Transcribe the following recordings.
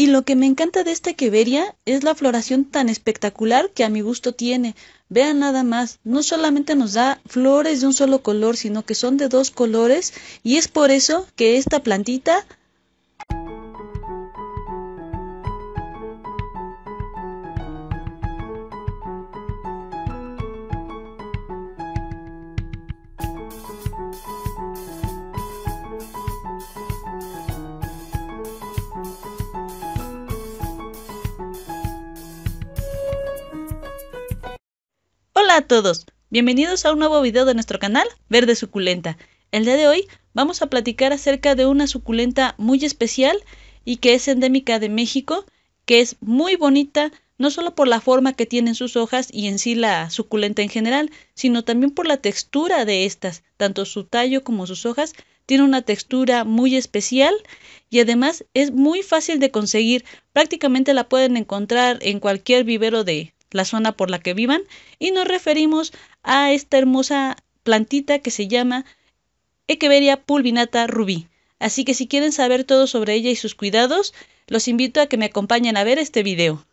Y lo que me encanta de esta queveria es la floración tan espectacular que a mi gusto tiene. Vean nada más, no solamente nos da flores de un solo color, sino que son de dos colores y es por eso que esta plantita a todos, bienvenidos a un nuevo video de nuestro canal Verde Suculenta. El día de hoy vamos a platicar acerca de una suculenta muy especial y que es endémica de México, que es muy bonita no solo por la forma que tienen sus hojas y en sí la suculenta en general, sino también por la textura de estas, tanto su tallo como sus hojas tiene una textura muy especial y además es muy fácil de conseguir. Prácticamente la pueden encontrar en cualquier vivero de, la zona por la que vivan, y nos referimos a esta hermosa plantita que se llama Echeveria pulvinata rubí. Así que si quieren saber todo sobre ella y sus cuidados, los invito a que me acompañen a ver este video.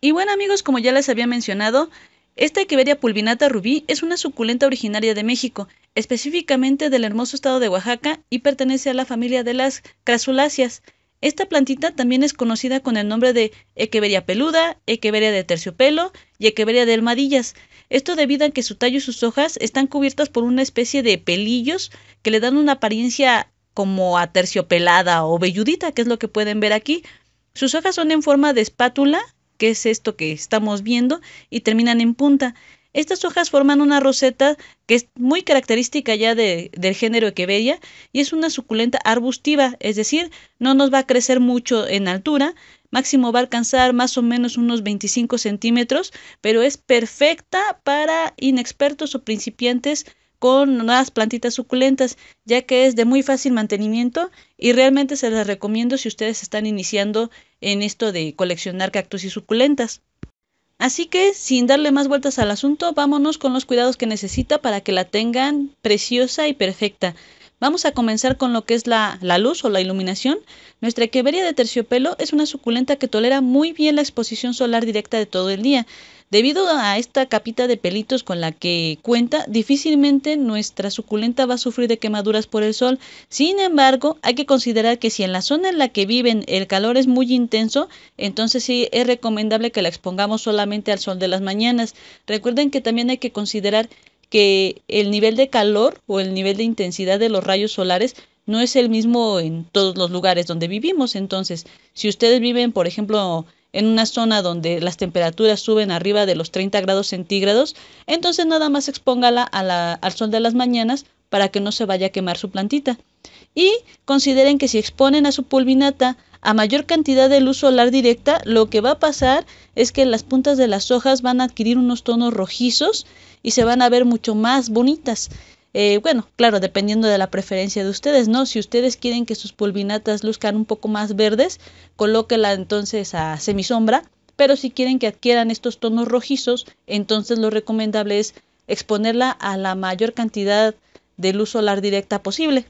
Y bueno amigos, como ya les había mencionado, esta Echeveria pulvinata rubí es una suculenta originaria de México, específicamente del hermoso estado de Oaxaca y pertenece a la familia de las crasuláceas. Esta plantita también es conocida con el nombre de Echeveria peluda, Echeveria de terciopelo y Echeveria de almadillas. Esto debido a que su tallo y sus hojas están cubiertas por una especie de pelillos que le dan una apariencia como aterciopelada o velludita, que es lo que pueden ver aquí. Sus hojas son en forma de espátula, que es esto que estamos viendo, y terminan en punta. Estas hojas forman una roseta que es muy característica ya de, del género Echeveria y es una suculenta arbustiva, es decir, no nos va a crecer mucho en altura, máximo va a alcanzar más o menos unos 25 centímetros, pero es perfecta para inexpertos o principiantes con nuevas plantitas suculentas, ya que es de muy fácil mantenimiento y realmente se las recomiendo si ustedes están iniciando en esto de coleccionar cactus y suculentas. Así que, sin darle más vueltas al asunto, vámonos con los cuidados que necesita para que la tengan preciosa y perfecta. Vamos a comenzar con lo que es la, luz o la iluminación. Nuestra queveria de terciopelo es una suculenta que tolera muy bien la exposición solar directa de todo el día. Debido a esta capita de pelitos con la que cuenta, difícilmente nuestra suculenta va a sufrir de quemaduras por el sol. Sin embargo, hay que considerar que si en la zona en la que viven el calor es muy intenso, entonces sí es recomendable que la expongamos solamente al sol de las mañanas. Recuerden que también hay que considerar que el nivel de calor o el nivel de intensidad de los rayos solares no es el mismo en todos los lugares donde vivimos. Entonces, si ustedes viven, por ejemplo, en una zona donde las temperaturas suben arriba de los 30 grados centígrados, entonces nada más expóngala al sol de las mañanas para que no se vaya a quemar su plantita. Y consideren que si exponen a su pulvinata a mayor cantidad de luz solar directa, lo que va a pasar es que las puntas de las hojas van a adquirir unos tonos rojizos y se van a ver mucho más bonitas. Eh, bueno, claro, dependiendo de la preferencia de ustedes, ¿no? Si ustedes quieren que sus pulvinatas luzcan un poco más verdes, colóquela entonces a semisombra, pero si quieren que adquieran estos tonos rojizos, entonces lo recomendable es exponerla a la mayor cantidad de luz solar directa posible.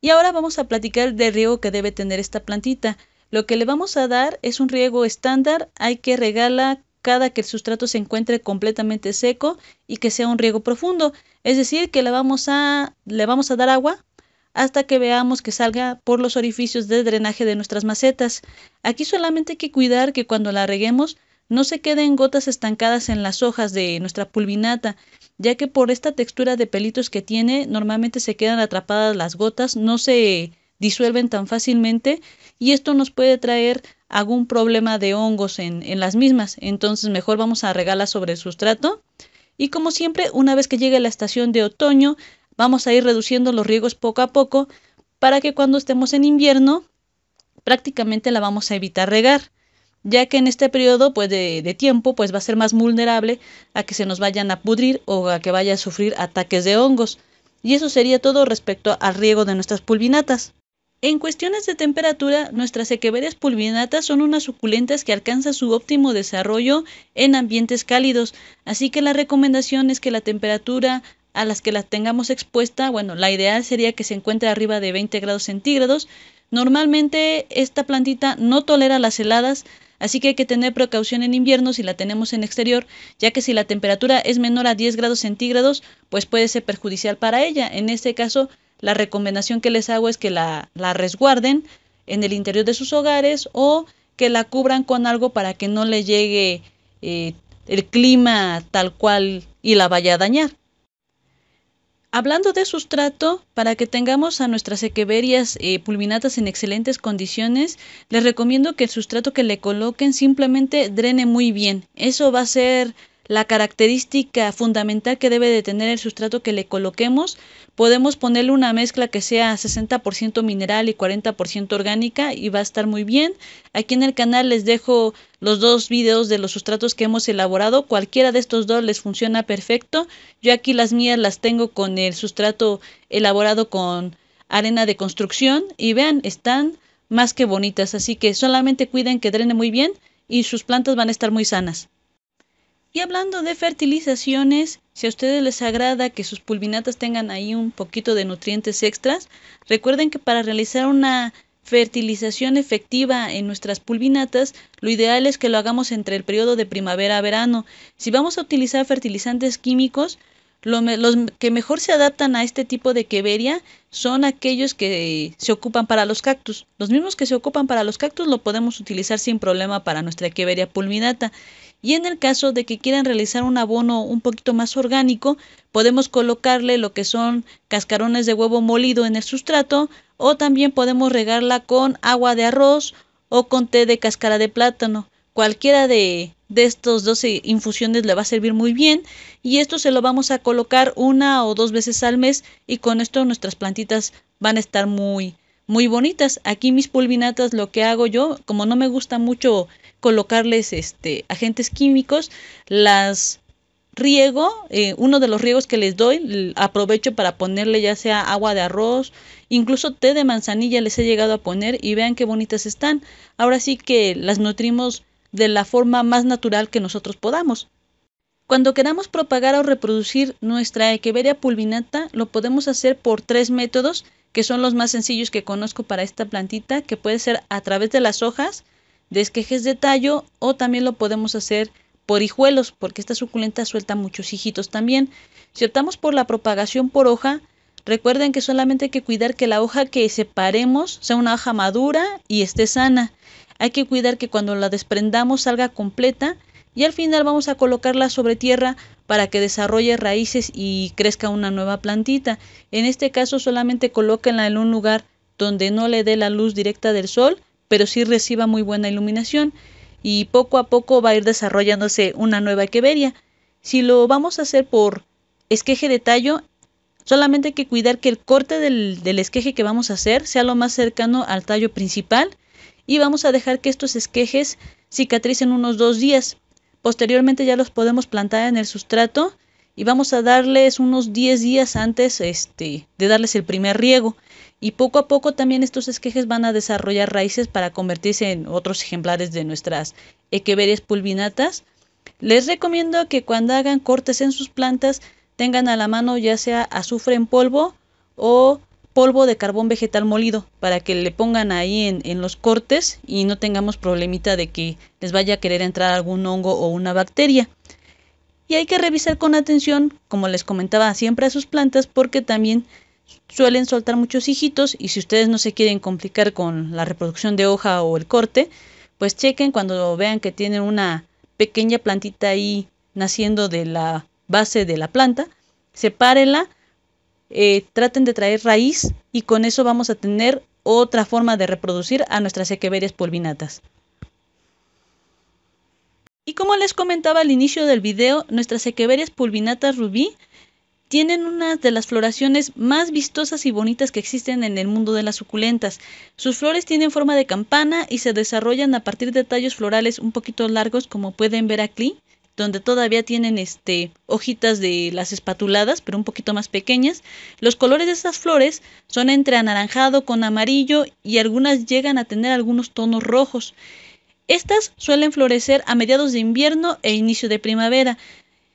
Y ahora vamos a platicar del riego que debe tener esta plantita. Lo que le vamos a dar es un riego estándar, hay que regarla cada que el sustrato se encuentre completamente seco y que sea un riego profundo, es decir, que le vamos a, le vamos a dar agua hasta que veamos que salga por los orificios de drenaje de nuestras macetas. Aquí solamente hay que cuidar que cuando la reguemos no se queden gotas estancadas en las hojas de nuestra pulvinata, ya que por esta textura de pelitos que tiene, normalmente se quedan atrapadas las gotas, no se disuelven tan fácilmente y esto nos puede traer algún problema de hongos en, en las mismas. Entonces mejor vamos a regarla sobre el sustrato. Y como siempre, una vez que llegue la estación de otoño, vamos a ir reduciendo los riegos poco a poco para que cuando estemos en invierno prácticamente la vamos a evitar regar ya que en este periodo pues, de, de, tiempo pues va a ser más vulnerable a que se nos vayan a pudrir o a que vaya a sufrir ataques de hongos. Y eso sería todo respecto al riego de nuestras pulvinatas. En cuestiones de temperatura, nuestras equeverias pulvinatas son unas suculentas que alcanzan su óptimo desarrollo en ambientes cálidos, así que la recomendación es que la temperatura a las que las tengamos expuesta, bueno, la ideal sería que se encuentre arriba de 20 grados centígrados, Normalmente esta plantita no tolera las heladas, así que hay que tener precaución en invierno si la tenemos en exterior, ya que si la temperatura es menor a 10 grados centígrados, pues puede ser perjudicial para ella. En este caso, la recomendación que les hago es que la, resguarden en el interior de sus hogares o que la cubran con algo para que no le llegue eh, el clima tal cual y la vaya a dañar. Hablando de sustrato, para que tengamos a nuestras equeverias eh, pulminatas en excelentes condiciones, les recomiendo que el sustrato que le coloquen simplemente drene muy bien. Eso va a ser la característica fundamental que debe de tener el sustrato que le coloquemos. Podemos ponerle una mezcla que sea 60% mineral y 40% orgánica y va a estar muy bien. Aquí en el canal les dejo los dos videos de los sustratos que hemos elaborado. Cualquiera de estos dos les funciona perfecto. Yo aquí las mías las tengo con el sustrato elaborado con arena de construcción y vean, están más que bonitas. Así que solamente cuiden que drene muy bien y sus plantas van a estar muy sanas. Y hablando de fertilizaciones, si a ustedes les agrada que sus pulvinatas tengan ahí un poquito de nutrientes extras, recuerden que para realizar una fertilización efectiva en nuestras pulvinatas, lo ideal es que lo hagamos entre el periodo de primavera a verano. Si vamos a utilizar fertilizantes químicos, los que mejor se adaptan a este tipo de queveria son aquellos que se ocupan para los cactus. Los mismos que se ocupan para los cactus lo podemos utilizar sin problema para nuestra queveria pulminata. Y en el caso de que quieran realizar un abono un poquito más orgánico, podemos colocarle lo que son cascarones de huevo molido en el sustrato o también podemos regarla con agua de arroz o con té de cáscara de plátano. Cualquiera de, de estos 12 infusiones le va a servir muy bien y esto se lo vamos a colocar una o dos veces al mes y con esto nuestras plantitas van a estar muy muy bonitas. Aquí mis pulvinatas lo que hago yo, como no me gusta mucho colocarles este agentes químicos, las riego, eh, uno de los riegos que les doy, aprovecho para ponerle ya sea agua de arroz, incluso té de manzanilla les he llegado a poner y vean qué bonitas están. Ahora sí que las nutrimos de la forma más natural que nosotros podamos. Cuando queramos propagar o reproducir nuestra Echeveria pulvinata, lo podemos hacer por tres métodos, que son los más sencillos que conozco para esta plantita, que puede ser a través de las hojas, de esquejes de tallo, o también lo podemos hacer por hijuelos, porque esta suculenta suelta muchos hijitos también. Si optamos por la propagación por hoja, recuerden que solamente hay que cuidar que la hoja que separemos sea una hoja madura y esté sana. Hay que cuidar que cuando la desprendamos salga completa y al final vamos a colocarla sobre tierra para que desarrolle raíces y crezca una nueva plantita. En este caso solamente colóquenla en un lugar donde no le dé la luz directa del sol, pero sí reciba muy buena iluminación y poco a poco va a ir desarrollándose una nueva queveria. Si lo vamos a hacer por esqueje de tallo, solamente hay que cuidar que el corte del, del esqueje que vamos a hacer sea lo más cercano al tallo principal y vamos a dejar que estos esquejes cicatricen unos dos días. Posteriormente ya los podemos plantar en el sustrato y vamos a darles unos 10 días antes este, de darles el primer riego. Y poco a poco también estos esquejes van a desarrollar raíces para convertirse en otros ejemplares de nuestras equeverias pulvinatas. Les recomiendo que cuando hagan cortes en sus plantas tengan a la mano ya sea azufre en polvo o polvo de carbón vegetal molido para que le pongan ahí en, en, los cortes y no tengamos problemita de que les vaya a querer entrar algún hongo o una bacteria. Y hay que revisar con atención, como les comentaba siempre a sus plantas, porque también suelen soltar muchos hijitos y si ustedes no se quieren complicar con la reproducción de hoja o el corte, pues chequen cuando vean que tienen una pequeña plantita ahí naciendo de la base de la planta, sepárenla eh, traten de traer raíz y con eso vamos a tener otra forma de reproducir a nuestras equeverias pulvinatas. Y como les comentaba al inicio del video, nuestras equeverias pulvinatas rubí tienen una de las floraciones más vistosas y bonitas que existen en el mundo de las suculentas. Sus flores tienen forma de campana y se desarrollan a partir de tallos florales un poquito largos como pueden ver aquí donde todavía tienen este hojitas de las espatuladas, pero un poquito más pequeñas. Los colores de esas flores son entre anaranjado con amarillo y algunas llegan a tener algunos tonos rojos. Estas suelen florecer a mediados de invierno e inicio de primavera.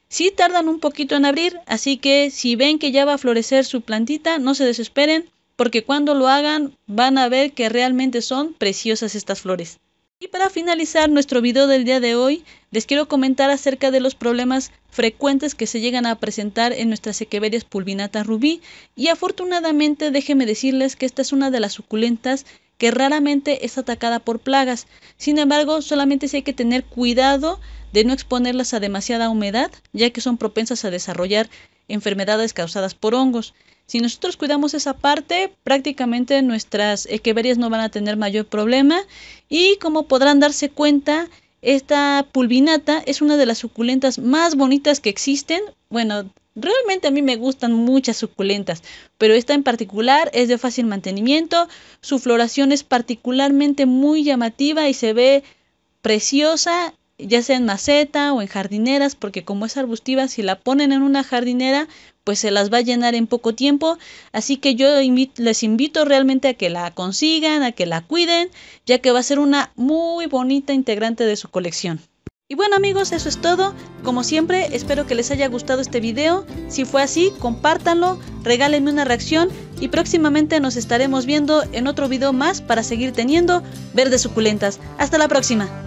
Sí tardan un poquito en abrir, así que si ven que ya va a florecer su plantita, no se desesperen, porque cuando lo hagan van a ver que realmente son preciosas estas flores. Y para finalizar nuestro video del día de hoy, les quiero comentar acerca de los problemas frecuentes que se llegan a presentar en nuestras equeverias pulvinata rubí y afortunadamente déjenme decirles que esta es una de las suculentas que raramente es atacada por plagas. Sin embargo, solamente sí hay que tener cuidado de no exponerlas a demasiada humedad, ya que son propensas a desarrollar enfermedades causadas por hongos. Si nosotros cuidamos esa parte, prácticamente nuestras equeverias no van a tener mayor problema y como podrán darse cuenta, esta pulvinata es una de las suculentas más bonitas que existen. Bueno, realmente a mí me gustan muchas suculentas, pero esta en particular es de fácil mantenimiento, su floración es particularmente muy llamativa y se ve preciosa ya sea en maceta o en jardineras, porque como es arbustiva, si la ponen en una jardinera, pues se las va a llenar en poco tiempo. Así que yo les invito realmente a que la consigan, a que la cuiden, ya que va a ser una muy bonita integrante de su colección. Y bueno amigos, eso es todo. Como siempre, espero que les haya gustado este video. Si fue así, compártanlo, regálenme una reacción y próximamente nos estaremos viendo en otro video más para seguir teniendo verdes suculentas. Hasta la próxima.